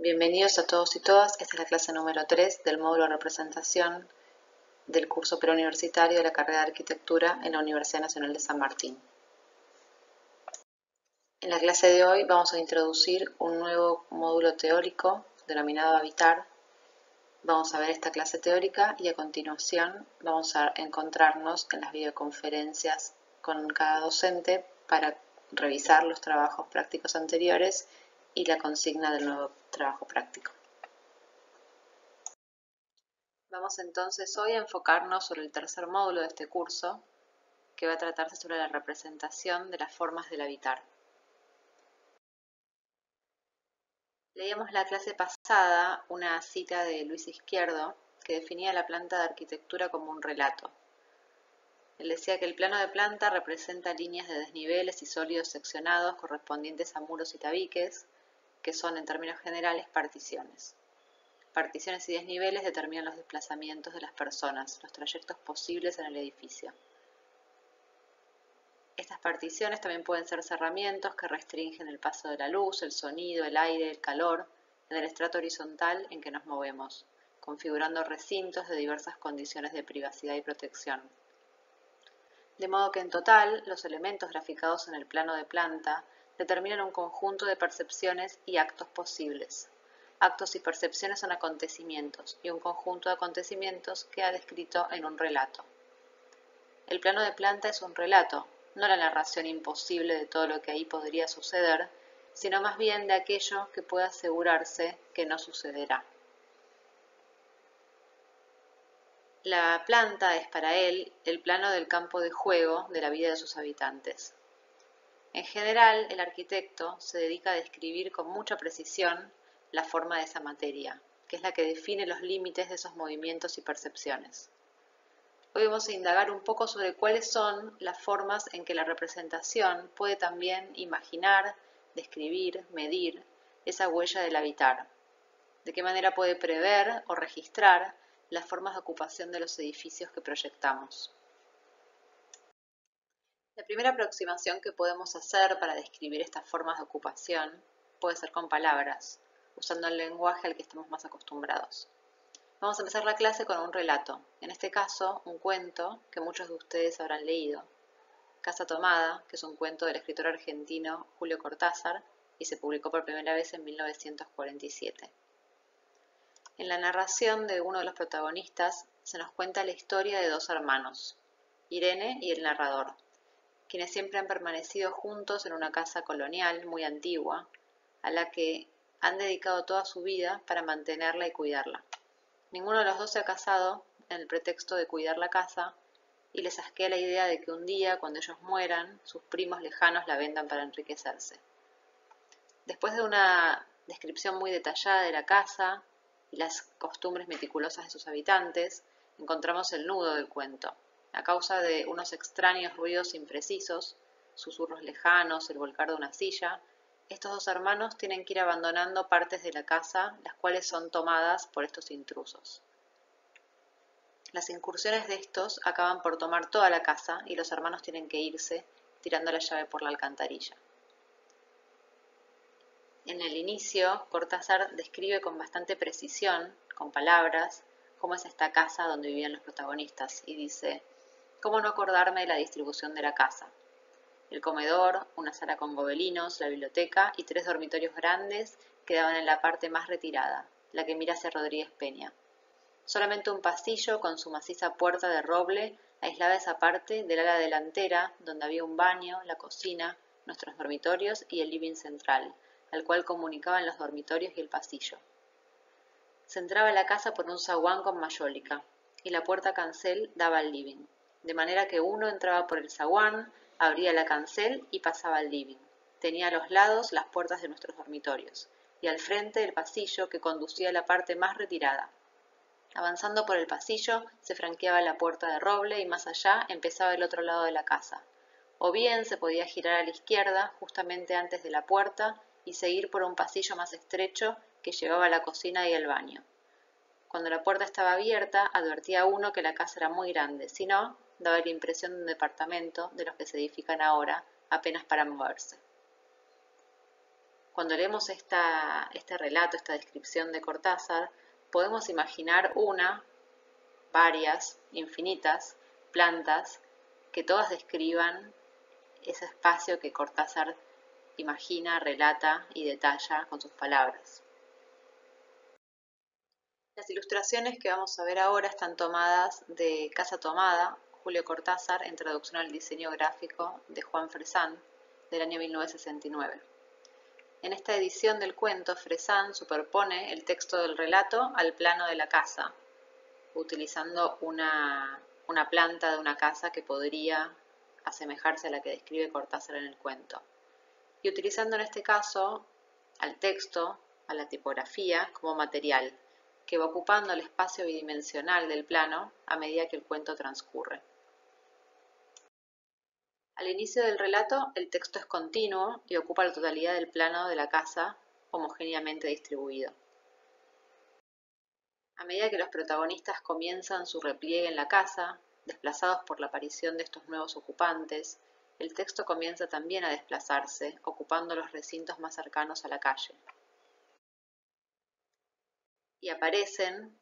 Bienvenidos a todos y todas. Esta es la clase número 3 del módulo de representación del curso preuniversitario de la carrera de arquitectura en la Universidad Nacional de San Martín. En la clase de hoy vamos a introducir un nuevo módulo teórico denominado Habitar. Vamos a ver esta clase teórica y a continuación vamos a encontrarnos en las videoconferencias con cada docente para revisar los trabajos prácticos anteriores y la consigna del nuevo trabajo práctico. Vamos entonces hoy a enfocarnos sobre el tercer módulo de este curso, que va a tratarse sobre la representación de las formas del habitar. Leíamos la clase pasada una cita de Luis Izquierdo que definía la planta de arquitectura como un relato. Él decía que el plano de planta representa líneas de desniveles y sólidos seccionados correspondientes a muros y tabiques, que son en términos generales particiones. Particiones y desniveles determinan los desplazamientos de las personas, los trayectos posibles en el edificio. Estas particiones también pueden ser cerramientos que restringen el paso de la luz, el sonido, el aire, el calor en el estrato horizontal en que nos movemos, configurando recintos de diversas condiciones de privacidad y protección. De modo que en total, los elementos graficados en el plano de planta determinan un conjunto de percepciones y actos posibles. Actos y percepciones son acontecimientos y un conjunto de acontecimientos queda descrito en un relato. El plano de planta es un relato, no la narración imposible de todo lo que ahí podría suceder, sino más bien de aquello que puede asegurarse que no sucederá. La planta es para él el plano del campo de juego de la vida de sus habitantes. En general, el arquitecto se dedica a describir con mucha precisión la forma de esa materia, que es la que define los límites de esos movimientos y percepciones. Hoy vamos a indagar un poco sobre cuáles son las formas en que la representación puede también imaginar, describir, medir esa huella del habitar. De qué manera puede prever o registrar las formas de ocupación de los edificios que proyectamos. La primera aproximación que podemos hacer para describir estas formas de ocupación puede ser con palabras, usando el lenguaje al que estamos más acostumbrados. Vamos a empezar la clase con un relato, en este caso un cuento que muchos de ustedes habrán leído. Casa Tomada, que es un cuento del escritor argentino Julio Cortázar y se publicó por primera vez en 1947. En la narración de uno de los protagonistas se nos cuenta la historia de dos hermanos, Irene y el narrador, quienes siempre han permanecido juntos en una casa colonial muy antigua, a la que han dedicado toda su vida para mantenerla y cuidarla. Ninguno de los dos se ha casado en el pretexto de cuidar la casa y les asquea la idea de que un día, cuando ellos mueran, sus primos lejanos la vendan para enriquecerse. Después de una descripción muy detallada de la casa y las costumbres meticulosas de sus habitantes, encontramos el nudo del cuento a causa de unos extraños ruidos imprecisos, susurros lejanos, el volcar de una silla, estos dos hermanos tienen que ir abandonando partes de la casa, las cuales son tomadas por estos intrusos. Las incursiones de estos acaban por tomar toda la casa y los hermanos tienen que irse tirando la llave por la alcantarilla. En el inicio, Cortázar describe con bastante precisión, con palabras, cómo es esta casa donde vivían los protagonistas y dice, ¿Cómo no acordarme de la distribución de la casa? El comedor, una sala con gobelinos, la biblioteca y tres dormitorios grandes quedaban en la parte más retirada, la que mira hacia Rodríguez Peña. Solamente un pasillo con su maciza puerta de roble aislaba esa parte del ala delantera, donde había un baño, la cocina, nuestros dormitorios y el living central, al cual comunicaban los dormitorios y el pasillo. Se entraba en la casa por un zaguán con mayólica, y la puerta cancel daba al living de manera que uno entraba por el zaguán, abría la cancel y pasaba al living. Tenía a los lados las puertas de nuestros dormitorios y al frente el pasillo que conducía a la parte más retirada. Avanzando por el pasillo se franqueaba la puerta de roble y más allá empezaba el otro lado de la casa. O bien se podía girar a la izquierda justamente antes de la puerta y seguir por un pasillo más estrecho que llevaba a la cocina y al baño. Cuando la puerta estaba abierta, advertía a uno que la casa era muy grande, si no, daba la impresión de un departamento de los que se edifican ahora, apenas para moverse. Cuando leemos este relato, esta descripción de Cortázar, podemos imaginar una, varias, infinitas plantas que todas describan ese espacio que Cortázar imagina, relata y detalla con sus palabras. Las ilustraciones que vamos a ver ahora están tomadas de Casa Tomada, Julio Cortázar, en traducción al diseño gráfico de Juan Fresán, del año 1969. En esta edición del cuento, Fresán superpone el texto del relato al plano de la casa, utilizando una, una planta de una casa que podría asemejarse a la que describe Cortázar en el cuento, y utilizando en este caso al texto, a la tipografía, como material, que va ocupando el espacio bidimensional del plano a medida que el cuento transcurre. Al inicio del relato, el texto es continuo y ocupa la totalidad del plano de la casa, homogéneamente distribuido. A medida que los protagonistas comienzan su repliegue en la casa, desplazados por la aparición de estos nuevos ocupantes, el texto comienza también a desplazarse, ocupando los recintos más cercanos a la calle. Y aparecen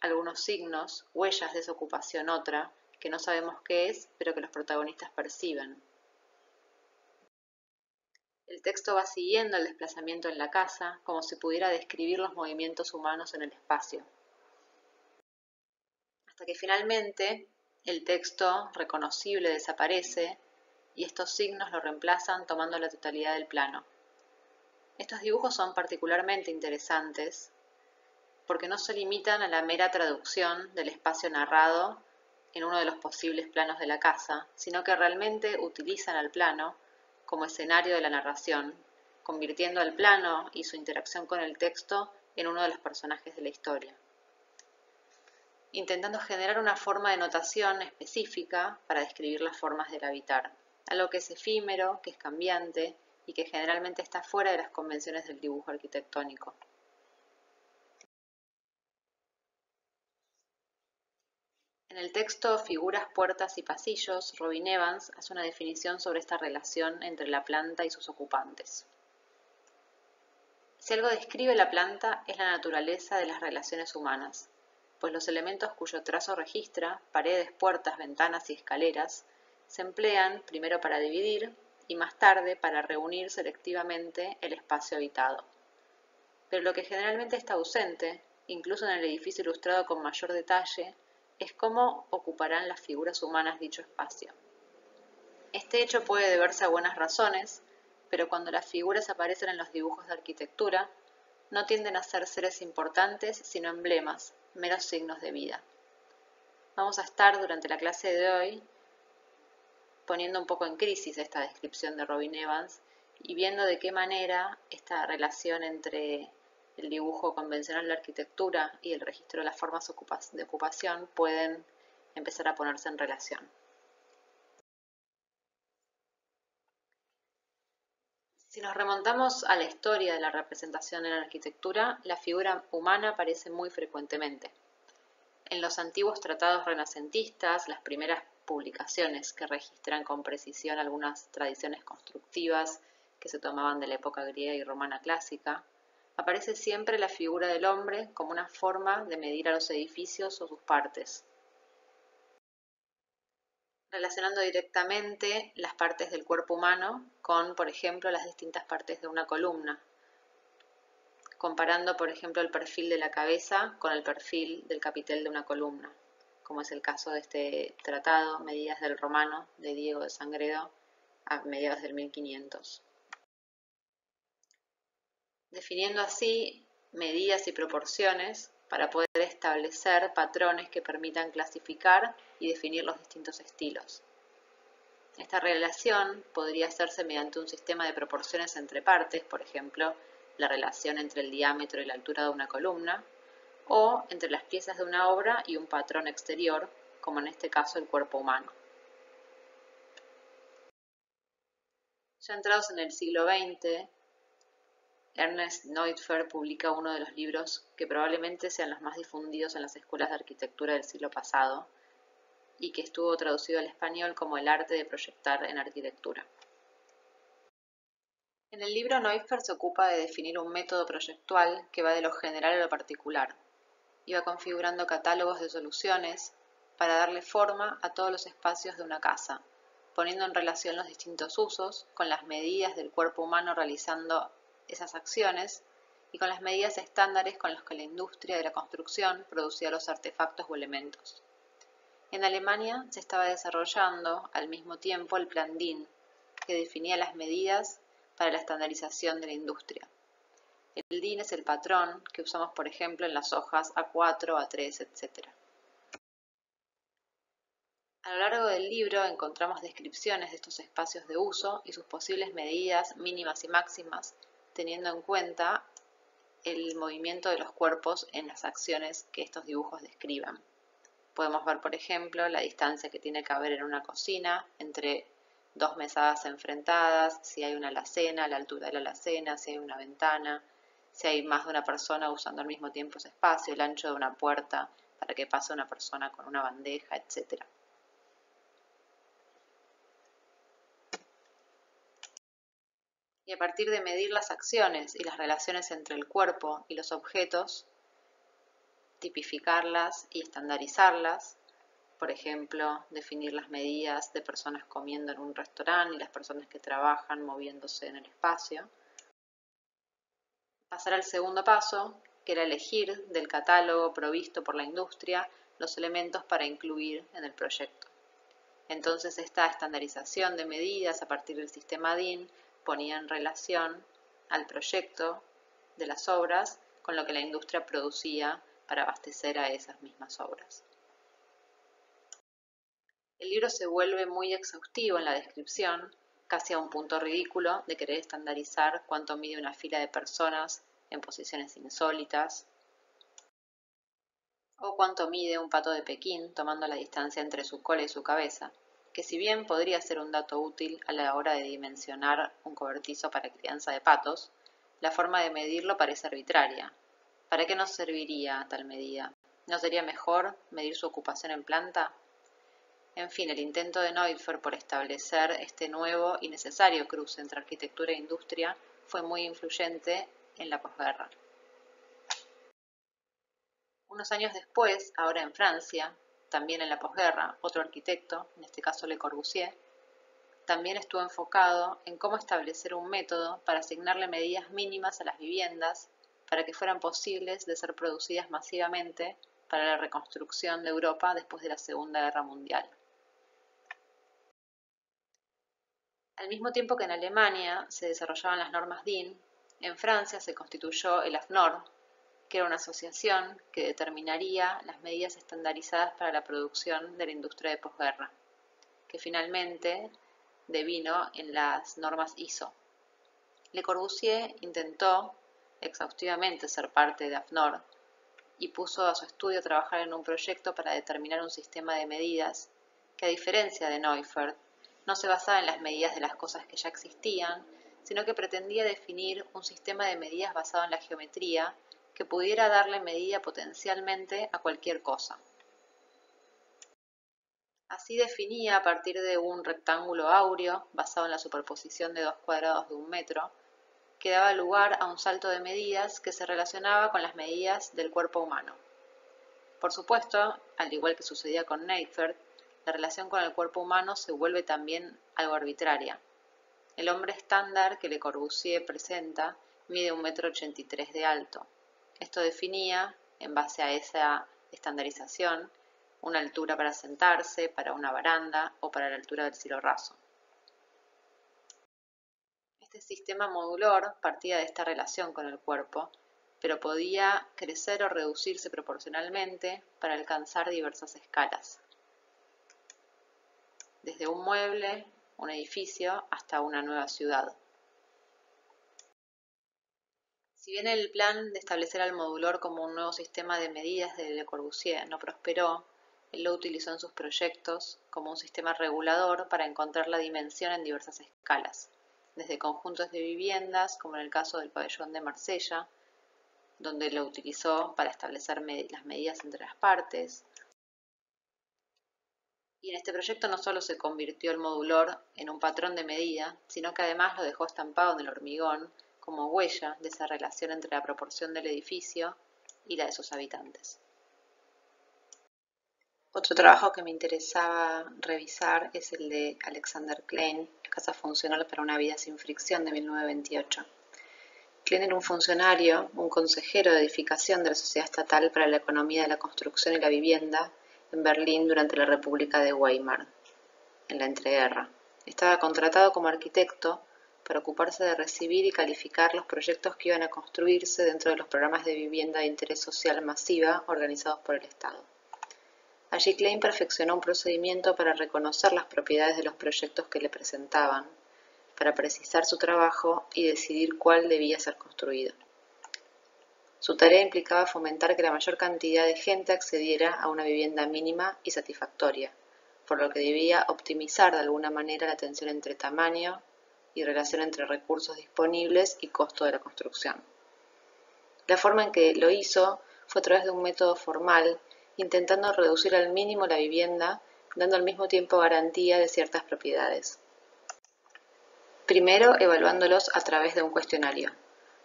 algunos signos, huellas de esa ocupación otra, que no sabemos qué es, pero que los protagonistas perciben. El texto va siguiendo el desplazamiento en la casa, como si pudiera describir los movimientos humanos en el espacio. Hasta que finalmente el texto reconocible desaparece y estos signos lo reemplazan tomando la totalidad del plano. Estos dibujos son particularmente interesantes porque no se limitan a la mera traducción del espacio narrado en uno de los posibles planos de la casa, sino que realmente utilizan al plano como escenario de la narración, convirtiendo al plano y su interacción con el texto en uno de los personajes de la historia. Intentando generar una forma de notación específica para describir las formas del habitar, algo que es efímero, que es cambiante y que generalmente está fuera de las convenciones del dibujo arquitectónico. En el texto Figuras, puertas y pasillos, Robin Evans hace una definición sobre esta relación entre la planta y sus ocupantes. Si algo describe la planta es la naturaleza de las relaciones humanas, pues los elementos cuyo trazo registra, paredes, puertas, ventanas y escaleras, se emplean primero para dividir y más tarde para reunir selectivamente el espacio habitado. Pero lo que generalmente está ausente, incluso en el edificio ilustrado con mayor detalle, es cómo ocuparán las figuras humanas dicho espacio. Este hecho puede deberse a buenas razones, pero cuando las figuras aparecen en los dibujos de arquitectura, no tienden a ser seres importantes, sino emblemas, meros signos de vida. Vamos a estar durante la clase de hoy poniendo un poco en crisis esta descripción de Robin Evans y viendo de qué manera esta relación entre el dibujo convencional la arquitectura y el registro de las formas de ocupación pueden empezar a ponerse en relación. Si nos remontamos a la historia de la representación en la arquitectura, la figura humana aparece muy frecuentemente. En los antiguos tratados renacentistas, las primeras publicaciones que registran con precisión algunas tradiciones constructivas que se tomaban de la época griega y romana clásica, aparece siempre la figura del hombre como una forma de medir a los edificios o sus partes, relacionando directamente las partes del cuerpo humano con, por ejemplo, las distintas partes de una columna, comparando, por ejemplo, el perfil de la cabeza con el perfil del capitel de una columna, como es el caso de este tratado, Medidas del Romano, de Diego de Sangredo, a mediados del 1500 definiendo así medidas y proporciones para poder establecer patrones que permitan clasificar y definir los distintos estilos. Esta relación podría hacerse mediante un sistema de proporciones entre partes, por ejemplo, la relación entre el diámetro y la altura de una columna, o entre las piezas de una obra y un patrón exterior, como en este caso el cuerpo humano. Ya entrados en el siglo XX, Ernest Neutfer publica uno de los libros que probablemente sean los más difundidos en las escuelas de arquitectura del siglo pasado y que estuvo traducido al español como El arte de proyectar en arquitectura. En el libro Neufert se ocupa de definir un método proyectual que va de lo general a lo particular. Iba configurando catálogos de soluciones para darle forma a todos los espacios de una casa, poniendo en relación los distintos usos con las medidas del cuerpo humano realizando esas acciones y con las medidas estándares con las que la industria de la construcción producía los artefactos o elementos. En Alemania se estaba desarrollando al mismo tiempo el Plan DIN, que definía las medidas para la estandarización de la industria. El DIN es el patrón que usamos, por ejemplo, en las hojas A4, A3, etc. A lo largo del libro encontramos descripciones de estos espacios de uso y sus posibles medidas mínimas y máximas, teniendo en cuenta el movimiento de los cuerpos en las acciones que estos dibujos describen. Podemos ver, por ejemplo, la distancia que tiene que haber en una cocina entre dos mesadas enfrentadas, si hay una alacena, la altura de la alacena, si hay una ventana, si hay más de una persona usando al mismo tiempo ese espacio, el ancho de una puerta para que pase una persona con una bandeja, etc. Y a partir de medir las acciones y las relaciones entre el cuerpo y los objetos, tipificarlas y estandarizarlas, por ejemplo, definir las medidas de personas comiendo en un restaurante y las personas que trabajan moviéndose en el espacio. Pasar al segundo paso, que era elegir del catálogo provisto por la industria los elementos para incluir en el proyecto. Entonces esta estandarización de medidas a partir del sistema DIN ponía en relación al proyecto de las obras con lo que la industria producía para abastecer a esas mismas obras. El libro se vuelve muy exhaustivo en la descripción, casi a un punto ridículo de querer estandarizar cuánto mide una fila de personas en posiciones insólitas, o cuánto mide un pato de Pekín tomando la distancia entre su cola y su cabeza, que si bien podría ser un dato útil a la hora de dimensionar un cobertizo para crianza de patos, la forma de medirlo parece arbitraria. ¿Para qué nos serviría tal medida? ¿No sería mejor medir su ocupación en planta? En fin, el intento de Neufeld por establecer este nuevo y necesario cruce entre arquitectura e industria fue muy influyente en la posguerra. Unos años después, ahora en Francia, también en la posguerra, otro arquitecto, en este caso Le Corbusier, también estuvo enfocado en cómo establecer un método para asignarle medidas mínimas a las viviendas para que fueran posibles de ser producidas masivamente para la reconstrucción de Europa después de la Segunda Guerra Mundial. Al mismo tiempo que en Alemania se desarrollaban las normas DIN, en Francia se constituyó el AFNOR, que era una asociación que determinaría las medidas estandarizadas para la producción de la industria de posguerra, que finalmente devino en las normas ISO. Le Corbusier intentó exhaustivamente ser parte de AFNOR y puso a su estudio a trabajar en un proyecto para determinar un sistema de medidas que, a diferencia de Neufert, no se basaba en las medidas de las cosas que ya existían, sino que pretendía definir un sistema de medidas basado en la geometría que pudiera darle medida potencialmente a cualquier cosa. Así definía a partir de un rectángulo áureo basado en la superposición de dos cuadrados de un metro, que daba lugar a un salto de medidas que se relacionaba con las medidas del cuerpo humano. Por supuesto, al igual que sucedía con Neifert, la relación con el cuerpo humano se vuelve también algo arbitraria. El hombre estándar que Le Corbusier presenta mide un metro ochenta y tres de alto. Esto definía, en base a esa estandarización, una altura para sentarse, para una baranda o para la altura del cielo raso. Este sistema modulor partía de esta relación con el cuerpo, pero podía crecer o reducirse proporcionalmente para alcanzar diversas escalas desde un mueble, un edificio, hasta una nueva ciudad. Si bien el plan de establecer al modulor como un nuevo sistema de medidas de Le Corbusier no prosperó, él lo utilizó en sus proyectos como un sistema regulador para encontrar la dimensión en diversas escalas, desde conjuntos de viviendas, como en el caso del pabellón de Marsella, donde lo utilizó para establecer las medidas entre las partes, Y en este proyecto no solo se convirtió el modulor en un patrón de medida, sino que además lo dejó estampado en el hormigón como huella de esa relación entre la proporción del edificio y la de sus habitantes. Otro trabajo que me interesaba revisar es el de Alexander Klein, Casa Funcional para una Vida sin Fricción de 1928. Klein era un funcionario, un consejero de edificación de la Sociedad Estatal para la Economía de la Construcción y la Vivienda en Berlín durante la República de Weimar, en la entreguerra. Estaba contratado como arquitecto para ocuparse de recibir y calificar los proyectos que iban a construirse dentro de los programas de vivienda de interés social masiva organizados por el Estado. Allí Klein perfeccionó un procedimiento para reconocer las propiedades de los proyectos que le presentaban, para precisar su trabajo y decidir cuál debía ser construido. Su tarea implicaba fomentar que la mayor cantidad de gente accediera a una vivienda mínima y satisfactoria, por lo que debía optimizar de alguna manera la tensión entre tamaño y relación entre recursos disponibles y costo de la construcción. La forma en que lo hizo fue a través de un método formal intentando reducir al mínimo la vivienda, dando al mismo tiempo garantía de ciertas propiedades. Primero evaluándolos a través de un cuestionario,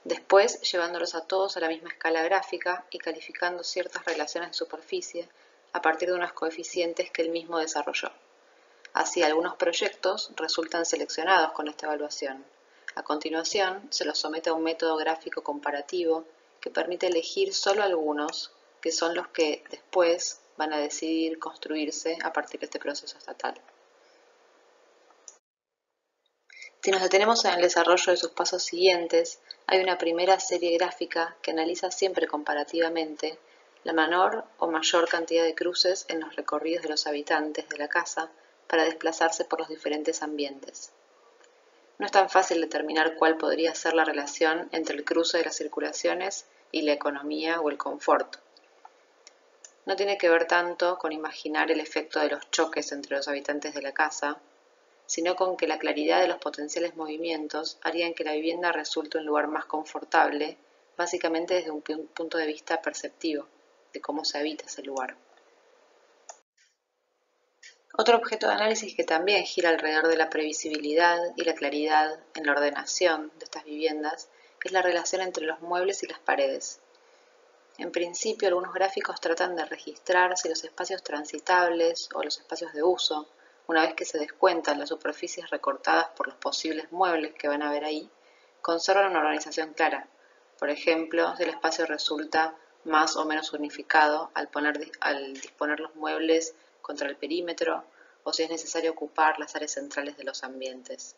después llevándolos a todos a la misma escala gráfica y calificando ciertas relaciones de superficie a partir de unos coeficientes que él mismo desarrolló. Así, algunos proyectos resultan seleccionados con esta evaluación. A continuación, se los somete a un método gráfico comparativo que permite elegir solo algunos que son los que después van a decidir construirse a partir de este proceso estatal. Si nos detenemos en el desarrollo de sus pasos siguientes, hay una primera serie gráfica que analiza siempre comparativamente la menor o mayor cantidad de cruces en los recorridos de los habitantes de la casa para desplazarse por los diferentes ambientes. No es tan fácil determinar cuál podría ser la relación entre el cruce de las circulaciones y la economía o el confort, no tiene que ver tanto con imaginar el efecto de los choques entre los habitantes de la casa, sino con que la claridad de los potenciales movimientos harían que la vivienda resulte un lugar más confortable, básicamente desde un punto de vista perceptivo, de cómo se habita ese lugar. Otro objeto de análisis que también gira alrededor de la previsibilidad y la claridad en la ordenación de estas viviendas es la relación entre los muebles y las paredes. En principio, algunos gráficos tratan de registrar si los espacios transitables o los espacios de uso, una vez que se descuentan las superficies recortadas por los posibles muebles que van a ver ahí, conservan una organización clara. Por ejemplo, si el espacio resulta más o menos unificado al, al disponer los muebles contra el perímetro o si es necesario ocupar las áreas centrales de los ambientes.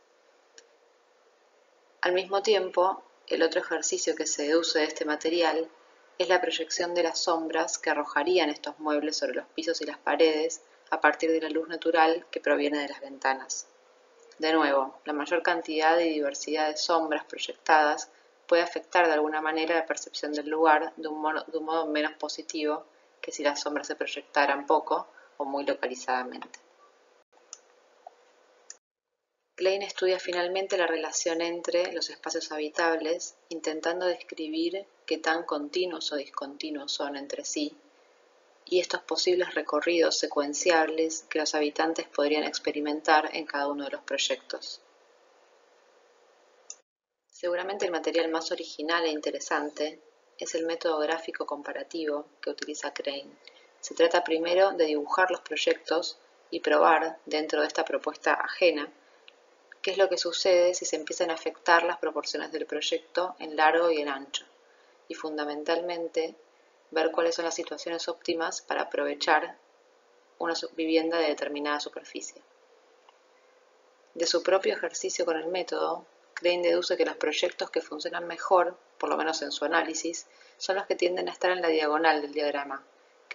Al mismo tiempo, el otro ejercicio que se deduce de este material es la proyección de las sombras que arrojarían estos muebles sobre los pisos y las paredes a partir de la luz natural que proviene de las ventanas. De nuevo, la mayor cantidad y diversidad de sombras proyectadas puede afectar de alguna manera la percepción del lugar de un, modo, de un modo menos positivo que si las sombras se proyectaran poco o muy localizadamente. Klein estudia finalmente la relación entre los espacios habitables, intentando describir qué tan continuos o discontinuos son entre sí, y estos posibles recorridos secuenciables que los habitantes podrían experimentar en cada uno de los proyectos. Seguramente el material más original e interesante es el método gráfico comparativo que utiliza Crane. Se trata primero de dibujar los proyectos y probar, dentro de esta propuesta ajena, qué es lo que sucede si se empiezan a afectar las proporciones del proyecto en largo y en ancho, y fundamentalmente ver cuáles son las situaciones óptimas para aprovechar una vivienda de determinada superficie. De su propio ejercicio con el método, Crane deduce que los proyectos que funcionan mejor, por lo menos en su análisis, son los que tienden a estar en la diagonal del diagrama,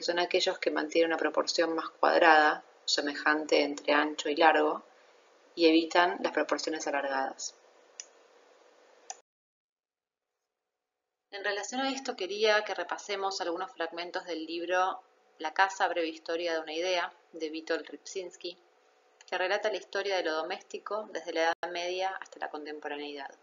que son aquellos que mantienen una proporción más cuadrada, semejante entre ancho y largo, y evitan las proporciones alargadas. En relación a esto quería que repasemos algunos fragmentos del libro La casa, breve historia de una idea, de Witold Ripsinski, que relata la historia de lo doméstico desde la Edad Media hasta la contemporaneidad.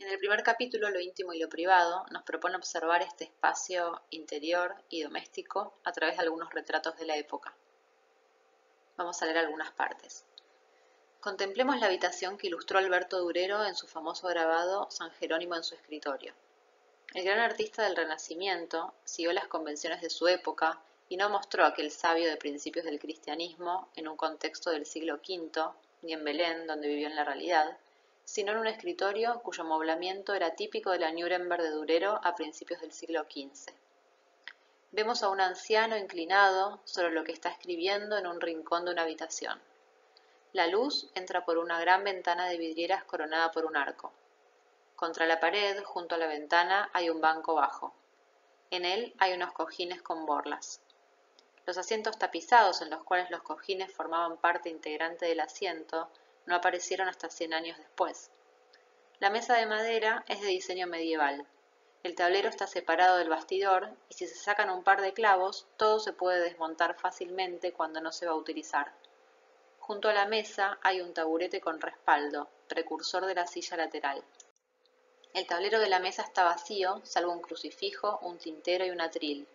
En el primer capítulo, Lo íntimo y lo privado, nos propone observar este espacio interior y doméstico a través de algunos retratos de la época. Vamos a leer algunas partes. Contemplemos la habitación que ilustró Alberto Durero en su famoso grabado San Jerónimo en su escritorio. El gran artista del Renacimiento siguió las convenciones de su época y no mostró aquel sabio de principios del cristianismo en un contexto del siglo V, ni en Belén, donde vivió en la realidad, sino en un escritorio cuyo amoblamiento era típico de la Nuremberg de Durero a principios del siglo XV. Vemos a un anciano inclinado sobre lo que está escribiendo en un rincón de una habitación. La luz entra por una gran ventana de vidrieras coronada por un arco. Contra la pared, junto a la ventana, hay un banco bajo. En él hay unos cojines con borlas. Los asientos tapizados en los cuales los cojines formaban parte integrante del asiento no aparecieron hasta cien años después. La mesa de madera es de diseño medieval. El tablero está separado del bastidor y si se sacan un par de clavos, todo se puede desmontar fácilmente cuando no se va a utilizar. Junto a la mesa hay un taburete con respaldo, precursor de la silla lateral. El tablero de la mesa está vacío, salvo un crucifijo, un tintero y un atril,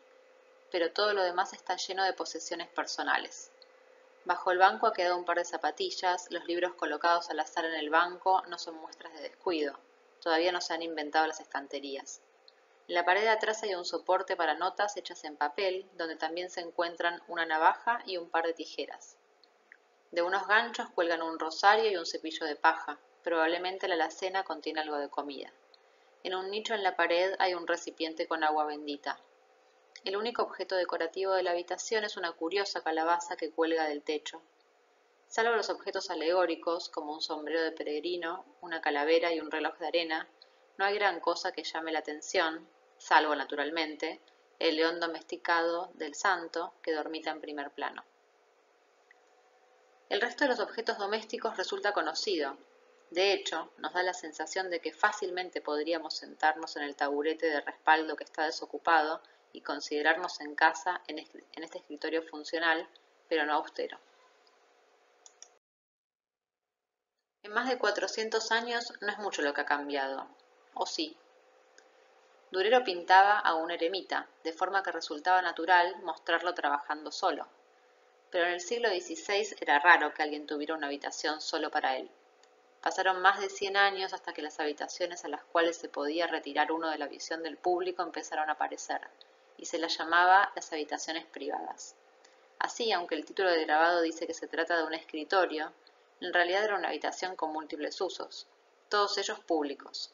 pero todo lo demás está lleno de posesiones personales. Bajo el banco ha quedado un par de zapatillas, los libros colocados al azar en el banco no son muestras de descuido, todavía no se han inventado las estanterías. En la pared de atrás hay un soporte para notas hechas en papel, donde también se encuentran una navaja y un par de tijeras. De unos ganchos cuelgan un rosario y un cepillo de paja. Probablemente la alacena contiene algo de comida. En un nicho en la pared hay un recipiente con agua bendita. El único objeto decorativo de la habitación es una curiosa calabaza que cuelga del techo. Salvo los objetos alegóricos, como un sombrero de peregrino, una calavera y un reloj de arena, no hay gran cosa que llame la atención, salvo, naturalmente, el león domesticado del santo que dormita en primer plano. El resto de los objetos domésticos resulta conocido. De hecho, nos da la sensación de que fácilmente podríamos sentarnos en el taburete de respaldo que está desocupado y considerarnos en casa en este escritorio funcional, pero no austero. En más de 400 años no es mucho lo que ha cambiado, o sí. Durero pintaba a un eremita, de forma que resultaba natural mostrarlo trabajando solo pero en el siglo XVI era raro que alguien tuviera una habitación solo para él. Pasaron más de 100 años hasta que las habitaciones a las cuales se podía retirar uno de la visión del público empezaron a aparecer, y se las llamaba las habitaciones privadas. Así, aunque el título de grabado dice que se trata de un escritorio, en realidad era una habitación con múltiples usos, todos ellos públicos.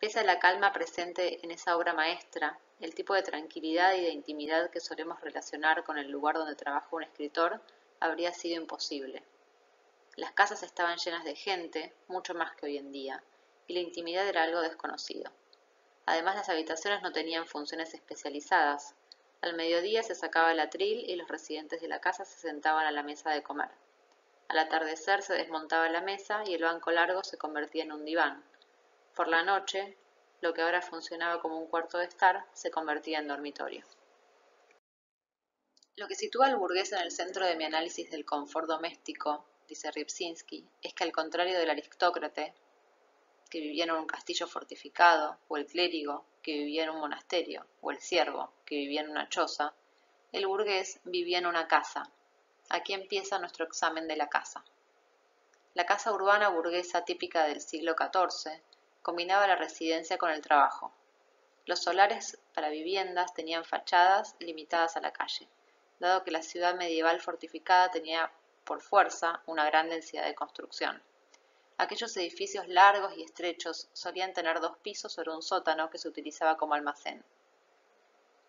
Pese a la calma presente en esa obra maestra, el tipo de tranquilidad y de intimidad que solemos relacionar con el lugar donde trabaja un escritor habría sido imposible. Las casas estaban llenas de gente, mucho más que hoy en día, y la intimidad era algo desconocido. Además, las habitaciones no tenían funciones especializadas. Al mediodía se sacaba el atril y los residentes de la casa se sentaban a la mesa de comer. Al atardecer se desmontaba la mesa y el banco largo se convertía en un diván. Por la noche, lo que ahora funcionaba como un cuarto de estar se convertía en dormitorio. Lo que sitúa al burgués en el centro de mi análisis del confort doméstico, dice Rybczynski, es que al contrario del aristócrata, que vivía en un castillo fortificado, o el clérigo, que vivía en un monasterio, o el siervo, que vivía en una choza, el burgués vivía en una casa. Aquí empieza nuestro examen de la casa. La casa urbana burguesa típica del siglo XIV combinaba la residencia con el trabajo. Los solares para viviendas tenían fachadas limitadas a la calle, dado que la ciudad medieval fortificada tenía por fuerza una gran densidad de construcción. Aquellos edificios largos y estrechos solían tener dos pisos sobre un sótano que se utilizaba como almacén.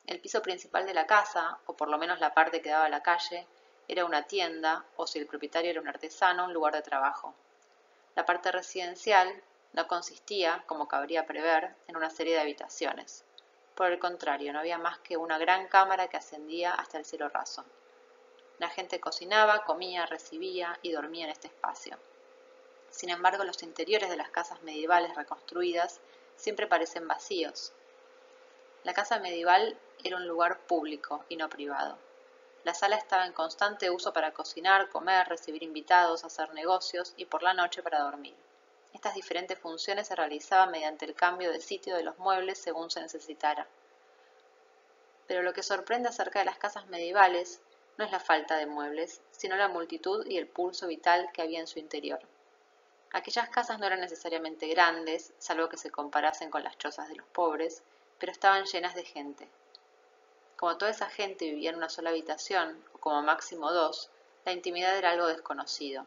El piso principal de la casa, o por lo menos la parte que daba a la calle, era una tienda, o si el propietario era un artesano, un lugar de trabajo. La parte residencial no consistía, como cabría prever, en una serie de habitaciones. Por el contrario, no había más que una gran cámara que ascendía hasta el cielo raso. La gente cocinaba, comía, recibía y dormía en este espacio. Sin embargo, los interiores de las casas medievales reconstruidas siempre parecen vacíos. La casa medieval era un lugar público y no privado. La sala estaba en constante uso para cocinar, comer, recibir invitados, hacer negocios y por la noche para dormir. Estas diferentes funciones se realizaban mediante el cambio de sitio de los muebles según se necesitara. Pero lo que sorprende acerca de las casas medievales no es la falta de muebles, sino la multitud y el pulso vital que había en su interior. Aquellas casas no eran necesariamente grandes, salvo que se comparasen con las chozas de los pobres, pero estaban llenas de gente. Como toda esa gente vivía en una sola habitación, o como máximo dos, la intimidad era algo desconocido.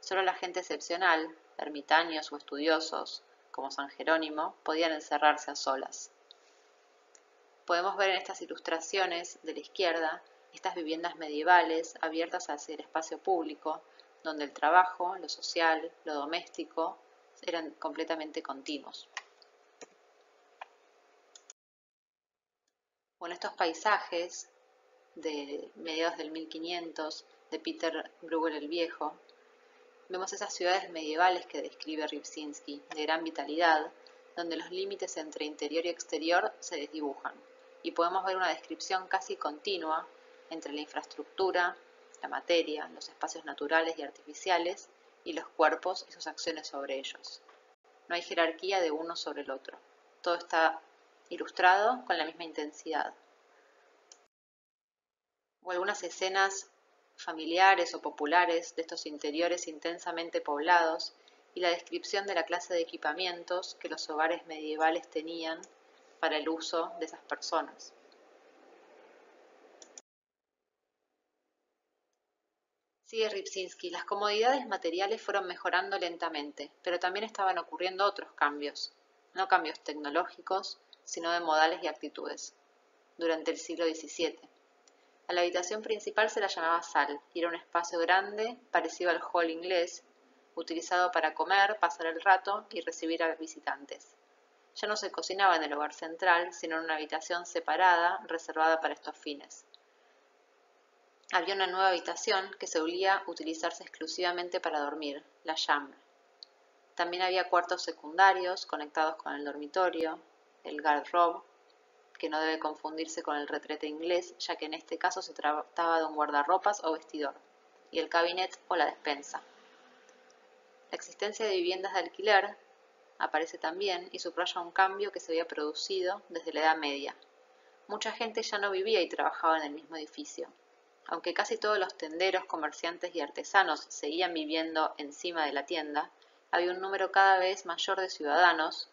Solo la gente excepcional, ermitaños o estudiosos, como San Jerónimo, podían encerrarse a solas. Podemos ver en estas ilustraciones de la izquierda estas viviendas medievales abiertas hacia el espacio público, donde el trabajo, lo social, lo doméstico eran completamente continuos. Bueno, estos paisajes de mediados del 1500 de Peter Bruegel el Viejo, vemos esas ciudades medievales que describe Rybczynski, de gran vitalidad, donde los límites entre interior y exterior se desdibujan, y podemos ver una descripción casi continua entre la infraestructura, la materia, los espacios naturales y artificiales, y los cuerpos y sus acciones sobre ellos. No hay jerarquía de uno sobre el otro. Todo está ilustrado con la misma intensidad. O algunas escenas familiares o populares de estos interiores intensamente poblados y la descripción de la clase de equipamientos que los hogares medievales tenían para el uso de esas personas. Sigue Ripsinski, las comodidades materiales fueron mejorando lentamente, pero también estaban ocurriendo otros cambios, no cambios tecnológicos, sino de modales y actitudes, durante el siglo XVII. A la habitación principal se la llamaba sal y era un espacio grande, parecido al hall inglés, utilizado para comer, pasar el rato y recibir a visitantes. Ya no se cocinaba en el hogar central, sino en una habitación separada reservada para estos fines había una nueva habitación que solía utilizarse exclusivamente para dormir, la chambre. También había cuartos secundarios conectados con el dormitorio, el garde-robe, que no debe confundirse con el retrete inglés, ya que en este caso se trataba de un guardarropas o vestidor, y el cabinet o la despensa. La existencia de viviendas de alquiler aparece también y subraya un cambio que se había producido desde la Edad Media. Mucha gente ya no vivía y trabajaba en el mismo edificio, aunque casi todos los tenderos, comerciantes y artesanos seguían viviendo encima de la tienda, había un número cada vez mayor de ciudadanos,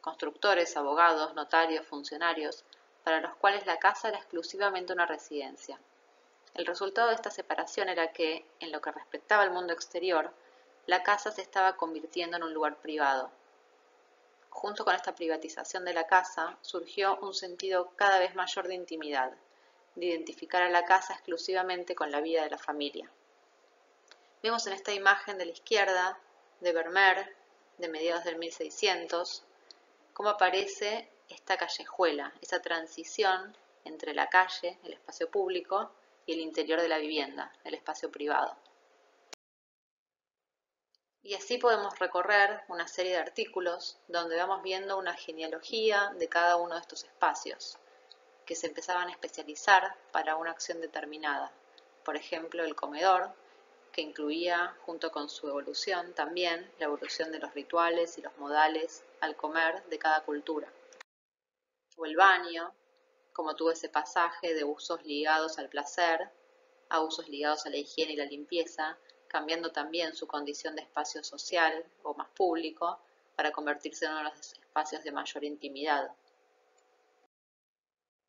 constructores, abogados, notarios, funcionarios, para los cuales la casa era exclusivamente una residencia. El resultado de esta separación era que, en lo que respectaba al mundo exterior, la casa se estaba convirtiendo en un lugar privado. Junto con esta privatización de la casa surgió un sentido cada vez mayor de intimidad, de identificar a la casa exclusivamente con la vida de la familia. Vemos en esta imagen de la izquierda de Vermeer, de mediados del 1600, cómo aparece esta callejuela, esa transición entre la calle, el espacio público, y el interior de la vivienda, el espacio privado. Y así podemos recorrer una serie de artículos donde vamos viendo una genealogía de cada uno de estos espacios que se empezaban a especializar para una acción determinada. Por ejemplo, el comedor, que incluía, junto con su evolución, también la evolución de los rituales y los modales al comer de cada cultura. O el baño, como tuvo ese pasaje de usos ligados al placer a usos ligados a la higiene y la limpieza, cambiando también su condición de espacio social o más público para convertirse en uno de los espacios de mayor intimidad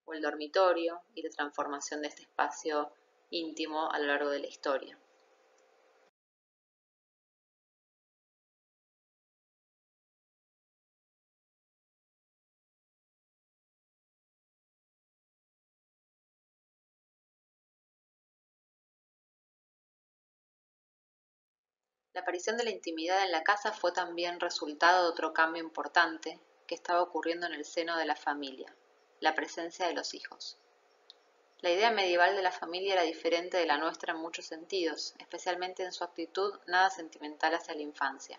o el dormitorio y la transformación de este espacio íntimo a lo largo de la historia. La aparición de la intimidad en la casa fue también resultado de otro cambio importante que estaba ocurriendo en el seno de la familia la presencia de los hijos. La idea medieval de la familia era diferente de la nuestra en muchos sentidos, especialmente en su actitud nada sentimental hacia la infancia.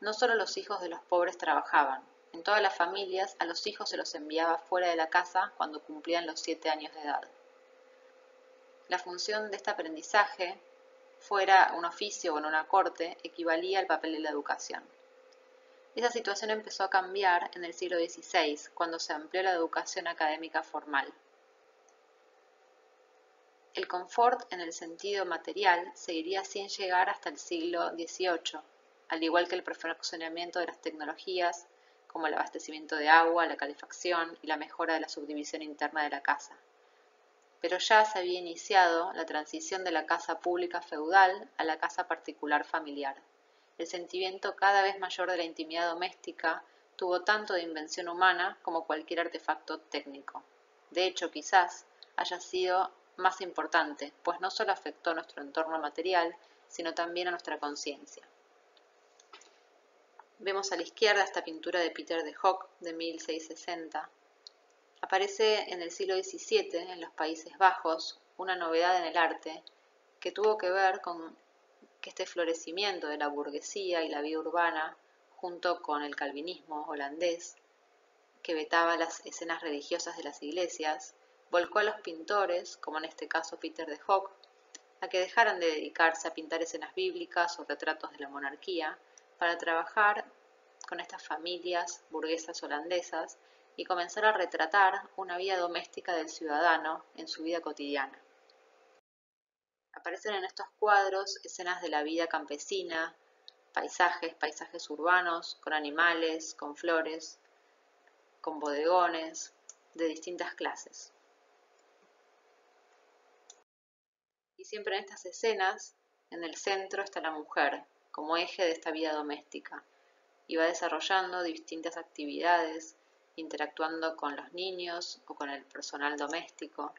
No solo los hijos de los pobres trabajaban, en todas las familias a los hijos se los enviaba fuera de la casa cuando cumplían los siete años de edad. La función de este aprendizaje, fuera un oficio o en una corte, equivalía al papel de la educación. Esa situación empezó a cambiar en el siglo XVI, cuando se amplió la educación académica formal. El confort en el sentido material seguiría sin llegar hasta el siglo XVIII, al igual que el perfeccionamiento de las tecnologías como el abastecimiento de agua, la calefacción y la mejora de la subdivisión interna de la casa. Pero ya se había iniciado la transición de la casa pública feudal a la casa particular familiar. El sentimiento cada vez mayor de la intimidad doméstica tuvo tanto de invención humana como cualquier artefacto técnico. De hecho, quizás haya sido más importante, pues no solo afectó a nuestro entorno material, sino también a nuestra conciencia. Vemos a la izquierda esta pintura de Peter de Hock de 1660. Aparece en el siglo XVII en los Países Bajos una novedad en el arte que tuvo que ver con que este florecimiento de la burguesía y la vida urbana, junto con el calvinismo holandés, que vetaba las escenas religiosas de las iglesias, volcó a los pintores, como en este caso Peter de Hock, a que dejaran de dedicarse a pintar escenas bíblicas o retratos de la monarquía para trabajar con estas familias burguesas holandesas y comenzar a retratar una vida doméstica del ciudadano en su vida cotidiana. Aparecen en estos cuadros escenas de la vida campesina, paisajes, paisajes urbanos, con animales, con flores, con bodegones, de distintas clases. Y siempre en estas escenas, en el centro está la mujer, como eje de esta vida doméstica y va desarrollando distintas actividades, interactuando con los niños o con el personal doméstico.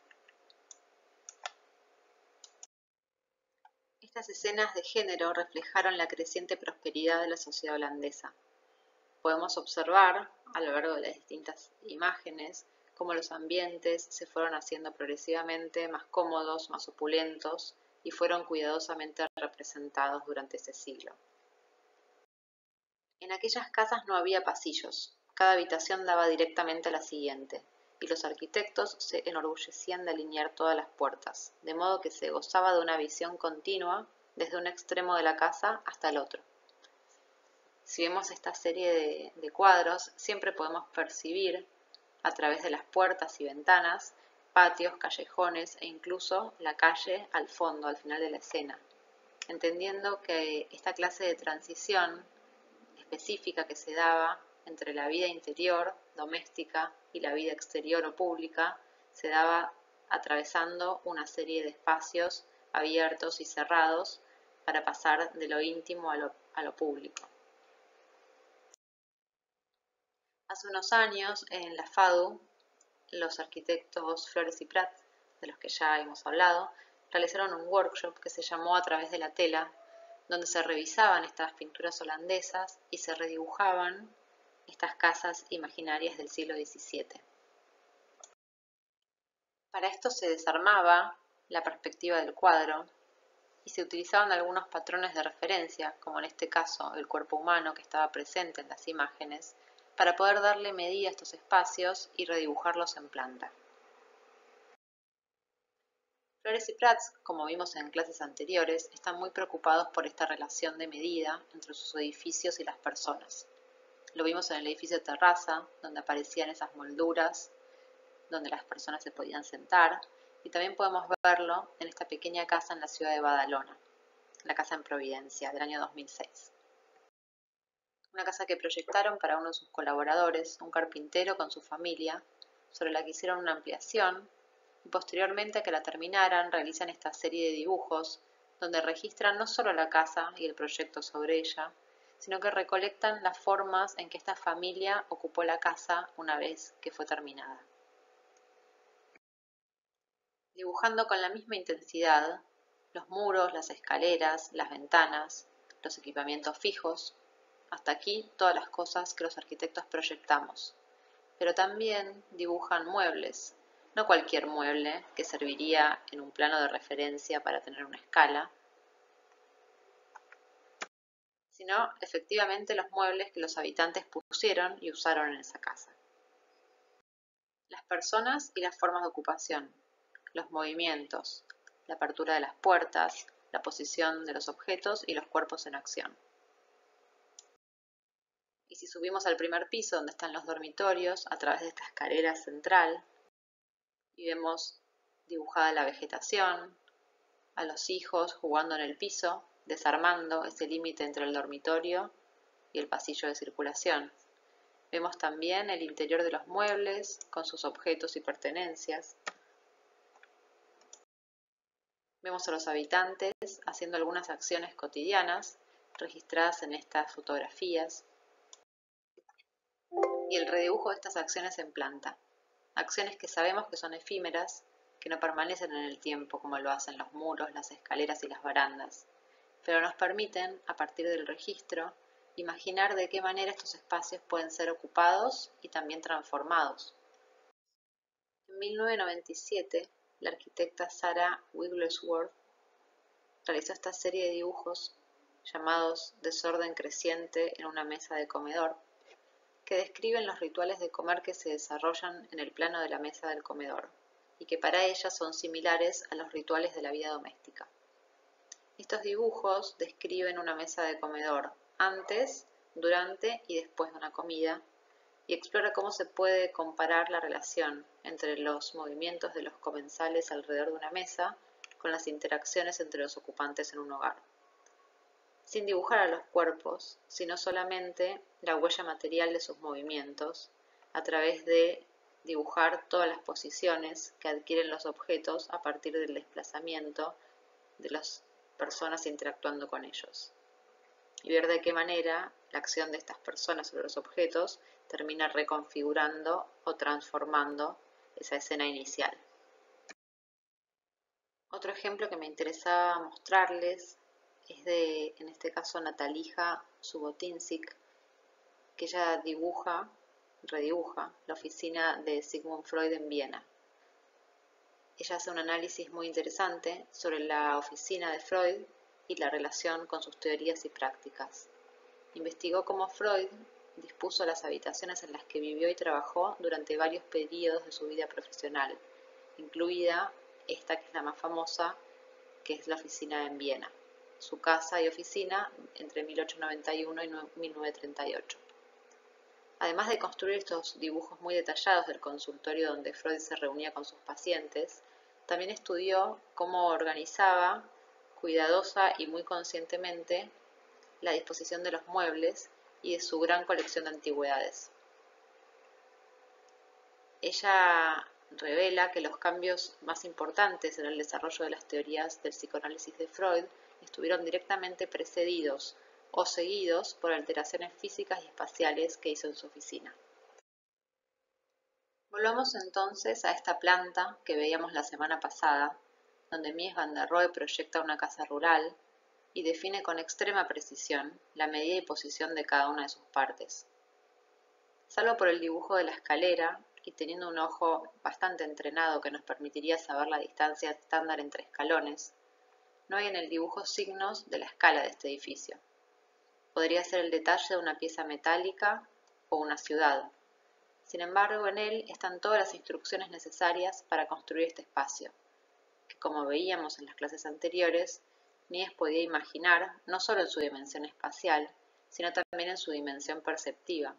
Estas escenas de género reflejaron la creciente prosperidad de la sociedad holandesa. Podemos observar a lo largo de las distintas imágenes cómo los ambientes se fueron haciendo progresivamente más cómodos, más opulentos y fueron cuidadosamente representados durante ese siglo. En aquellas casas no había pasillos, cada habitación daba directamente a la siguiente, y los arquitectos se enorgullecían de alinear todas las puertas, de modo que se gozaba de una visión continua desde un extremo de la casa hasta el otro. Si vemos esta serie de, de cuadros, siempre podemos percibir a través de las puertas y ventanas patios, callejones e incluso la calle al fondo, al final de la escena, entendiendo que esta clase de transición específica que se daba entre la vida interior, doméstica, y la vida exterior o pública, se daba atravesando una serie de espacios abiertos y cerrados para pasar de lo íntimo a lo, público. Hace unos años en la FADU los arquitectos Flores y Prat, de los que ya hemos hablado, realizaron un workshop que se llamó A través de la tela, donde se revisaban estas pinturas holandesas y se redibujaban estas casas imaginarias del siglo XVII. Para esto se desarmaba la perspectiva del cuadro y se utilizaban algunos patrones de referencia, como en este caso el cuerpo humano que estaba presente en las imágenes, para poder darle medida a estos espacios y redibujarlos en planta. Flores y Prats, como vimos en clases anteriores, están muy preocupados por esta relación de medida entre sus edificios y las personas. Lo vimos en el edificio Terraza, donde aparecían esas molduras, donde las personas se podían sentar, y también podemos verlo en esta pequeña casa en la ciudad de Badalona, la casa en Providencia, del año 2006 una casa que proyectaron para uno de sus colaboradores, un carpintero con su familia, sobre la que hicieron una ampliación, y posteriormente a que la terminaran realizan esta serie de dibujos donde registran no solo la casa y el proyecto sobre ella, sino que recolectan las formas en que esta familia ocupó la casa una vez que fue terminada. Dibujando con la misma intensidad los muros, las escaleras, las ventanas, los equipamientos fijos, hasta aquí todas las cosas que los arquitectos proyectamos. Pero también dibujan muebles, no cualquier mueble que serviría en un plano de referencia para tener una escala, sino efectivamente los muebles que los habitantes pusieron y usaron en esa casa. Las personas y las formas de ocupación, los movimientos, la apertura de las puertas, la posición de los objetos y los cuerpos en acción. Y si subimos al primer piso donde están los dormitorios, a través de esta escalera central, y vemos dibujada la vegetación, a los hijos jugando en el piso, desarmando ese límite entre el dormitorio y el pasillo de circulación. Vemos también el interior de los muebles con sus objetos y pertenencias. Vemos a los habitantes haciendo algunas acciones cotidianas registradas en estas fotografías y el redibujo de estas acciones en planta. Acciones que sabemos que son efímeras, que no permanecen en el tiempo como lo hacen los muros, las escaleras y las barandas, pero nos permiten, a partir del registro, imaginar de qué manera estos espacios pueden ser ocupados y también transformados. En 1997, la arquitecta Sarah Wigglesworth realizó esta serie de dibujos llamados Desorden creciente en una mesa de comedor, que describen los rituales de comer que se desarrollan en el plano de la mesa del comedor y que para ella son similares a los rituales de la vida doméstica. Estos dibujos describen una mesa de comedor antes, durante y después de una comida y explora cómo se puede comparar la relación entre los movimientos de los comensales alrededor de una mesa con las interacciones entre los ocupantes en un hogar. Sin dibujar a los cuerpos, sino solamente la huella material de sus movimientos, a través de dibujar todas las posiciones que adquieren los objetos a partir del desplazamiento de las personas interactuando con ellos. Y ver de qué manera la acción de estas personas sobre los objetos termina reconfigurando o transformando esa escena inicial. Otro ejemplo que me interesaba mostrarles es de, en este caso, Natalija Subotinsik, que ella dibuja, redibuja la oficina de Sigmund Freud en Viena. Ella hace un análisis muy interesante sobre la oficina de Freud y la relación con sus teorías y prácticas. Investigó cómo Freud dispuso las habitaciones en las que vivió y trabajó durante varios periodos de su vida profesional, incluida esta que es la más famosa, que es la oficina en Viena, su casa y oficina entre 1891 y 1938. Además de construir estos dibujos muy detallados del consultorio donde Freud se reunía con sus pacientes, también estudió cómo organizaba cuidadosa y muy conscientemente la disposición de los muebles y de su gran colección de antigüedades. Ella revela que los cambios más importantes en el desarrollo de las teorías del psicoanálisis de Freud estuvieron directamente precedidos o seguidos por alteraciones físicas y espaciales que hizo en su oficina. Volvamos entonces a esta planta que veíamos la semana pasada, donde Mies van der Rohe proyecta una casa rural y define con extrema precisión la medida y posición de cada una de sus partes. Salvo por el dibujo de la escalera y teniendo un ojo bastante entrenado que nos permitiría saber la distancia estándar entre escalones, no hay en el dibujo signos de la escala de este edificio podría ser el detalle de una pieza metálica o una ciudad. Sin embargo, en él están todas las instrucciones necesarias para construir este espacio, que como veíamos en las clases anteriores, Mies podía imaginar no solo en su dimensión espacial, sino también en su dimensión perceptiva.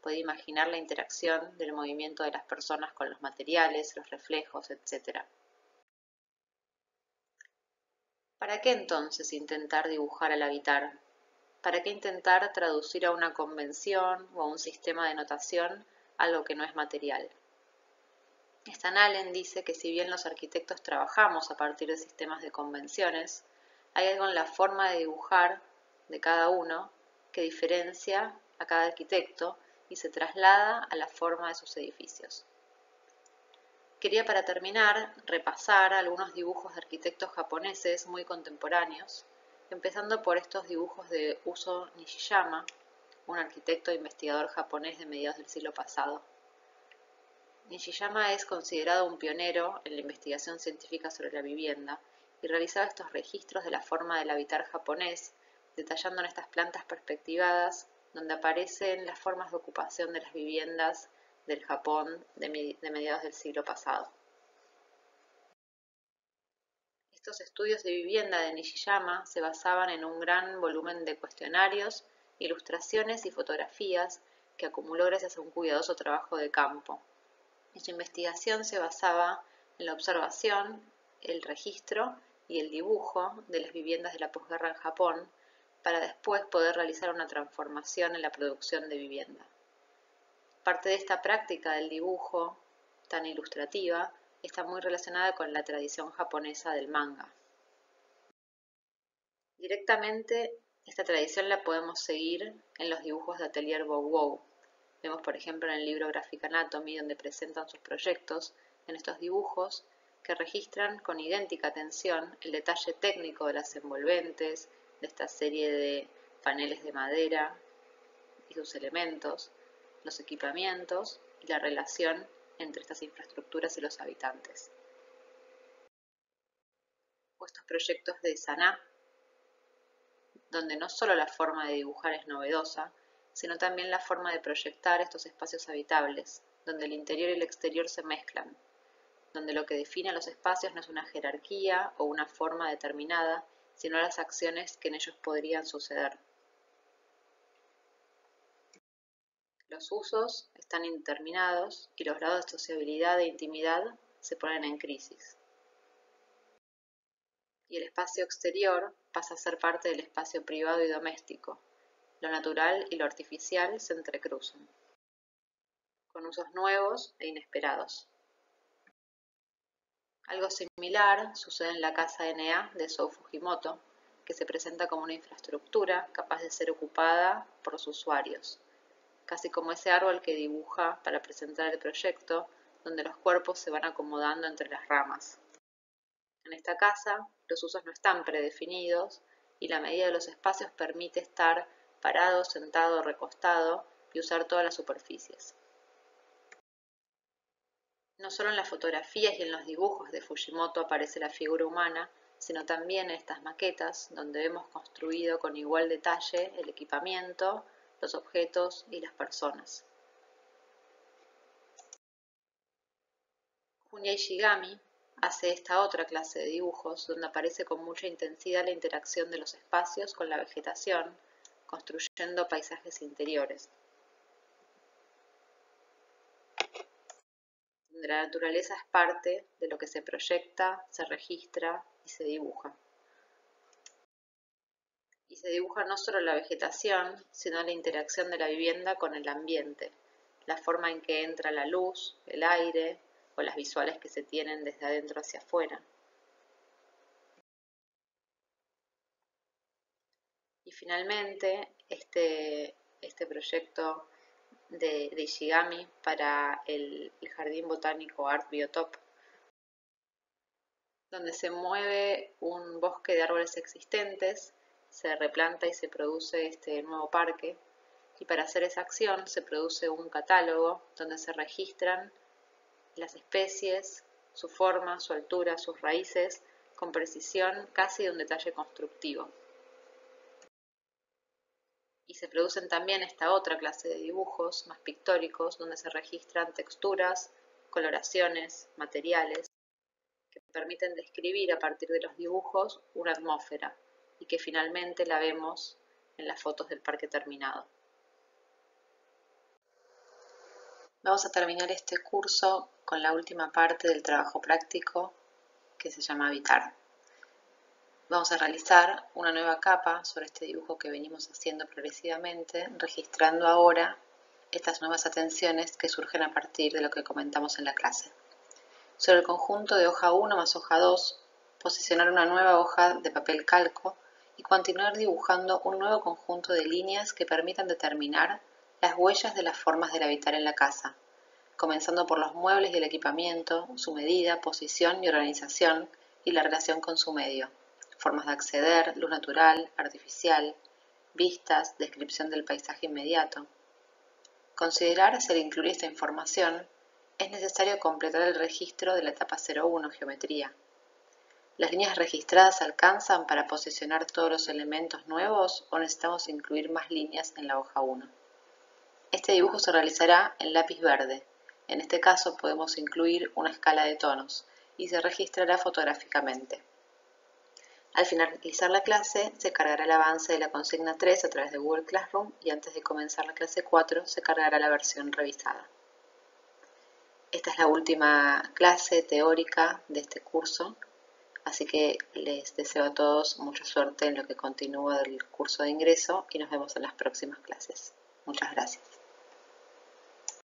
Podía imaginar la interacción del movimiento de las personas con los materiales, los reflejos, etc. ¿Para qué entonces intentar dibujar al habitar? ¿Para qué intentar traducir a una convención o a un sistema de notación algo que no es material? Stan Allen dice que si bien los arquitectos trabajamos a partir de sistemas de convenciones, hay algo en la forma de dibujar de cada uno que diferencia a cada arquitecto y se traslada a la forma de sus edificios. Quería para terminar repasar algunos dibujos de arquitectos japoneses muy contemporáneos empezando por estos dibujos de Uso Nishiyama, un arquitecto e investigador japonés de mediados del siglo pasado. Nishiyama es considerado un pionero en la investigación científica sobre la vivienda y realizaba estos registros de la forma del habitar japonés, detallando en estas plantas perspectivadas donde aparecen las formas de ocupación de las viviendas del Japón de, mediados del siglo pasado. Estos estudios de vivienda de Nishiyama se basaban en un gran volumen de cuestionarios, ilustraciones y fotografías que acumuló gracias a un cuidadoso trabajo de campo. Y su investigación se basaba en la observación, el registro y el dibujo de las viviendas de la posguerra en Japón para después poder realizar una transformación en la producción de vivienda. Parte de esta práctica del dibujo tan ilustrativa está muy relacionada con la tradición japonesa del manga. Directamente esta tradición la podemos seguir en los dibujos de Atelier Bow Wow. Vemos por ejemplo en el libro Graphic Anatomy donde presentan sus proyectos en estos dibujos que registran con idéntica atención el detalle técnico de las envolventes, de esta serie de paneles de madera y sus elementos, los equipamientos y la relación entre estas infraestructuras y los habitantes. O estos proyectos de Saná, donde no solo la forma de dibujar es novedosa, sino también la forma de proyectar estos espacios habitables, donde el interior y el exterior se mezclan, donde lo que define los espacios no es una jerarquía o una forma determinada, sino las acciones que en ellos podrían suceder. Los usos están indeterminados y los grados de sociabilidad e intimidad se ponen en crisis. Y el espacio exterior pasa a ser parte del espacio privado y doméstico. Lo natural y lo artificial se entrecruzan, con usos nuevos e inesperados. Algo similar sucede en la casa NA de Sou Fujimoto, que se presenta como una infraestructura capaz de ser ocupada por los usuarios, casi como ese árbol que dibuja para presentar el proyecto, donde los cuerpos se van acomodando entre las ramas. En esta casa, los usos no están predefinidos y la medida de los espacios permite estar parado, sentado, recostado y usar todas las superficies. No solo en las fotografías y en los dibujos de Fujimoto aparece la figura humana, sino también en estas maquetas donde vemos construido con igual detalle el equipamiento, los objetos y las personas. Junya Ishigami hace esta otra clase de dibujos donde aparece con mucha intensidad la interacción de los espacios con la vegetación, construyendo paisajes interiores. la naturaleza es parte de lo que se proyecta, se registra y se dibuja. Y se dibuja no solo la vegetación, sino la interacción de la vivienda con el ambiente, la forma en que entra la luz, el aire o las visuales que se tienen desde adentro hacia afuera. Y finalmente, este, este proyecto de, Ishigami para el, Jardín Botánico Art Biotop, donde se mueve un bosque de árboles existentes, se replanta y se produce este nuevo parque. Y para hacer esa acción se produce un catálogo donde se registran las especies, su forma, su altura, sus raíces, con precisión casi de un detalle constructivo y se producen también esta otra clase de dibujos más pictóricos donde se registran texturas, coloraciones, materiales que permiten describir a partir de los dibujos una atmósfera y que finalmente la vemos en las fotos del parque terminado. Vamos a terminar este curso con la última parte del trabajo práctico que se llama Habitar. Vamos a realizar una nueva capa sobre este dibujo que venimos haciendo progresivamente, registrando ahora estas nuevas atenciones que surgen a partir de lo que comentamos en la clase. Sobre el conjunto de hoja 1 más hoja 2, posicionar una nueva hoja de papel calco y continuar dibujando un nuevo conjunto de líneas que permitan determinar las huellas de las formas del habitar en la casa, comenzando por los muebles y el equipamiento, su medida, posición y organización y la relación con su medio formas de acceder, luz natural, artificial, vistas, descripción del paisaje inmediato. Considerar si al incluir esta información es necesario completar el registro de la etapa 01, geometría. ¿Las líneas registradas alcanzan para posicionar todos los elementos nuevos o necesitamos incluir más líneas en la hoja 1? Este dibujo se realizará en lápiz verde. En este caso podemos incluir una escala de tonos y se registrará fotográficamente. Al finalizar la clase, se cargará el avance de la consigna 3 a través de Google Classroom y antes de comenzar la clase 4 se cargará la versión revisada. Esta es la última clase teórica de este curso, así que les deseo a todos mucha suerte en lo que continúa del curso de ingreso y nos vemos en las próximas clases. Muchas gracias.